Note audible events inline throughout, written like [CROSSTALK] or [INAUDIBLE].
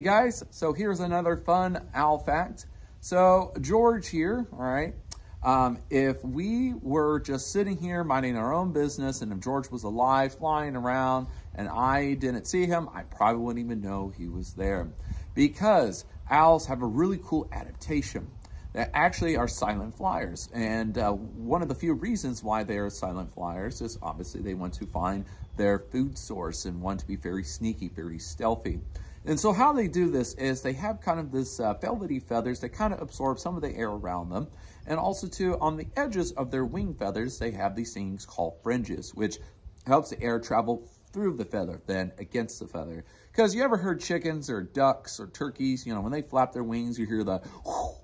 guys, so here's another fun owl fact. So George here, all right, um, if we were just sitting here minding our own business and if George was alive flying around and I didn't see him, I probably wouldn't even know he was there because owls have a really cool adaptation that actually are silent flyers. And uh, one of the few reasons why they are silent flyers is obviously they want to find their food source and want to be very sneaky, very stealthy. And so how they do this is they have kind of this uh, velvety feathers that kind of absorb some of the air around them. And also too, on the edges of their wing feathers, they have these things called fringes, which helps the air travel through the feather than against the feather. Because you ever heard chickens or ducks or turkeys, you know, when they flap their wings, you hear the [LAUGHS]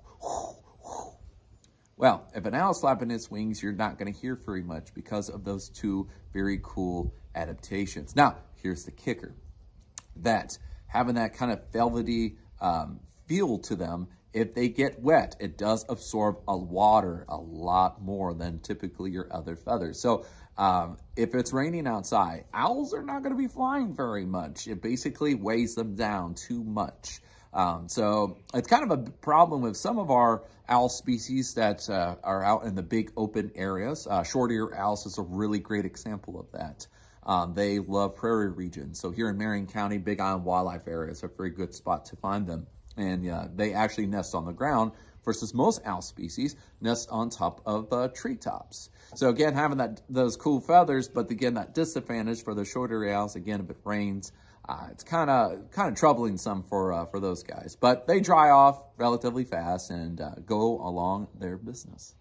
well, if an owl's flapping its wings, you're not going to hear very much because of those two very cool adaptations. Now, here's the kicker. That having that kind of velvety um, feel to them, if they get wet, it does absorb a water a lot more than typically your other feathers. So um, if it's raining outside, owls are not going to be flying very much. It basically weighs them down too much. Um, so it's kind of a problem with some of our owl species that uh, are out in the big open areas. Uh, short-eared owls is a really great example of that. Um, they love prairie regions. So here in Marion County, Big Island Wildlife Area is a very good spot to find them. And they actually nest on the ground versus most owl species nest on top of treetops. So again, having that those cool feathers, but again, that disadvantage for the short-eared owls, again, if it rains, uh, it's kind of kind of troubling some for uh, for those guys. But they dry off relatively fast and uh, go along their business.